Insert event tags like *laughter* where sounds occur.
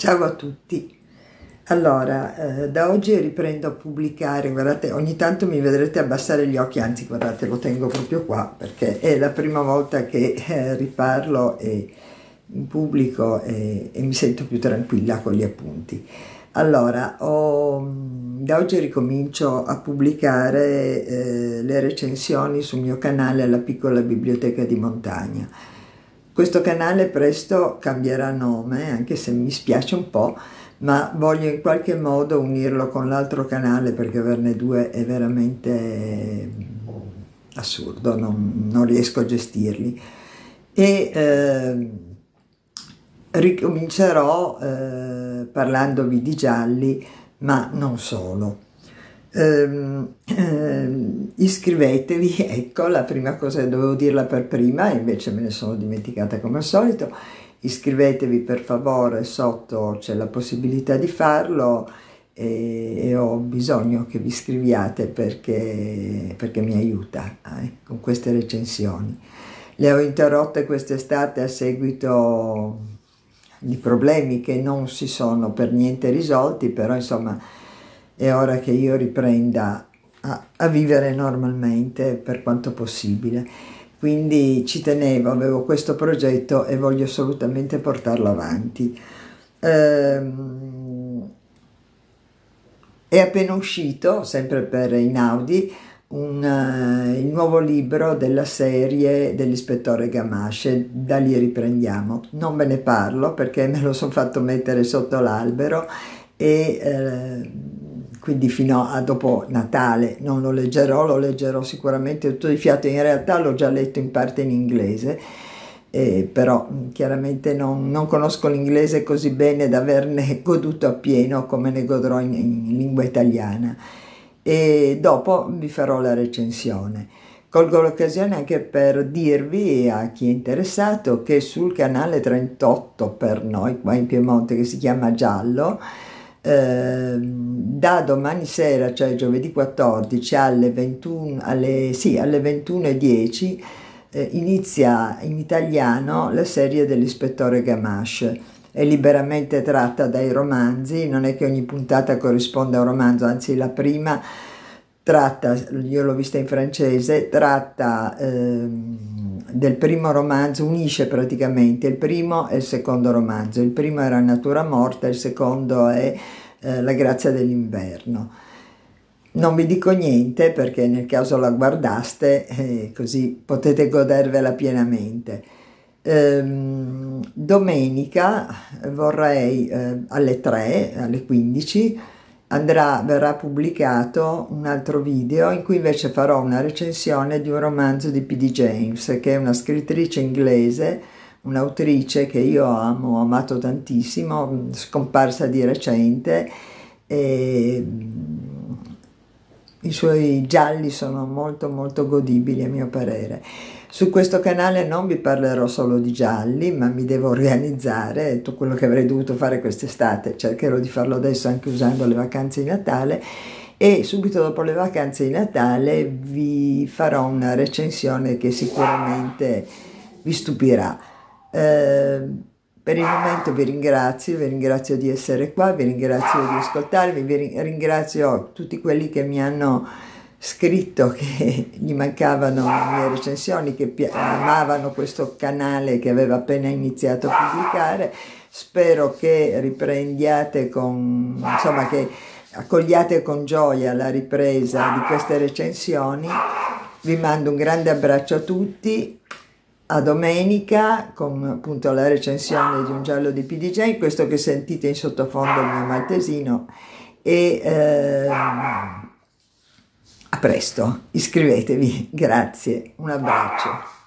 Ciao a tutti. Allora, eh, da oggi riprendo a pubblicare, guardate, ogni tanto mi vedrete abbassare gli occhi, anzi guardate, lo tengo proprio qua perché è la prima volta che eh, riparlo e, in pubblico e, e, mi sento più tranquilla con gli appunti. Allora, ho, da oggi ricomincio a pubblicare eh, le recensioni sul mio canale La piccola biblioteca di montagna questo canale presto cambierà nome, anche se mi spiace un po', ma voglio in qualche modo unirlo con l'altro canale perché averne due è veramente assurdo, non, non riesco a gestirli. E eh, ricomincerò eh, parlandovi di gialli, ma non solo ehm, ehm, iscrivetevi, *laughs* ecco la prima cosa che dovevo dirla per prima, invece me ne sono dimenticata come al solito, iscrivetevi per favore, sotto c'è la possibilità di farlo e, e, ho bisogno che vi iscriviate perché, perché mi aiuta eh, con queste recensioni. Le ho interrotte quest'estate a seguito di problemi che non si sono per niente risolti, però insomma è ora che io riprenda a, a vivere normalmente per quanto possibile. Quindi ci tenevo, avevo questo progetto e voglio assolutamente portarlo avanti. Ehm, è appena uscito, sempre per Inaudi, un, uh, il nuovo libro della serie dell'ispettore Gamache, da lì riprendiamo. Non ve ne parlo perché me lo sono fatto mettere sotto l'albero e uh, quindi fino a dopo Natale. Non lo leggerò, lo leggerò sicuramente tutto di fiato, in realtà l'ho già letto in parte in inglese, eh, però chiaramente non, non conosco l'inglese così bene da averne *laughs* goduto appieno come ne godrò in, in lingua italiana. E dopo vi farò la recensione. Colgo l'occasione anche per dirvi a chi è interessato che sul canale 38 per noi qua in Piemonte che si chiama Giallo eh, da domani sera, cioè giovedì 14 alle 21, alle, sì, alle 21.10 eh, inizia in italiano la serie dell'ispettore Gamache. È liberamente tratta dai romanzi, non è che ogni puntata corrisponda a un romanzo, anzi la prima tratta, io l'ho vista in francese, tratta eh, del primo romanzo, unisce praticamente il primo e il secondo romanzo. Il primo era Natura morta, il secondo è eh, La grazia dell'inverno. Non vi dico niente perché nel caso la guardaste eh, così potete godervela pienamente. Ehm, domenica vorrei eh, alle 3, alle 15, andrà, verrà pubblicato un altro video in cui invece farò una recensione di un romanzo di P.D. James, che è una scrittrice inglese, un'autrice che io amo, ho amato tantissimo, scomparsa di recente e i suoi gialli sono molto molto godibili a mio parere. Su questo canale non vi parlerò solo di gialli, ma mi devo organizzare, tutto quello che avrei dovuto fare quest'estate, cercherò di farlo adesso anche usando le vacanze di Natale e subito dopo le vacanze di Natale vi farò una recensione che sicuramente vi stupirà. Eh, per il momento vi ringrazio, vi ringrazio di essere qua, vi ringrazio di ascoltarmi, vi ringrazio tutti quelli che mi hanno scritto che *laughs* gli mancavano le mie recensioni, che amavano questo canale che aveva appena iniziato a pubblicare. Spero che riprendiate con, insomma, che accogliate con gioia la ripresa di queste recensioni. Vi mando un grande abbraccio a tutti. A domenica con appunto la recensione di un giallo di PDJ, questo che sentite in sottofondo il mio maltesino e eh, a presto, iscrivetevi, grazie, un abbraccio.